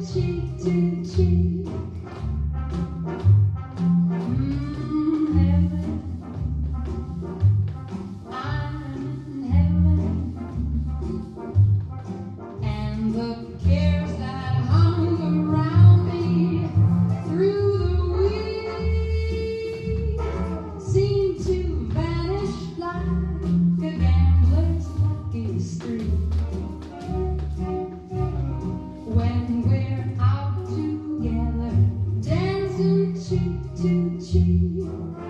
change. you.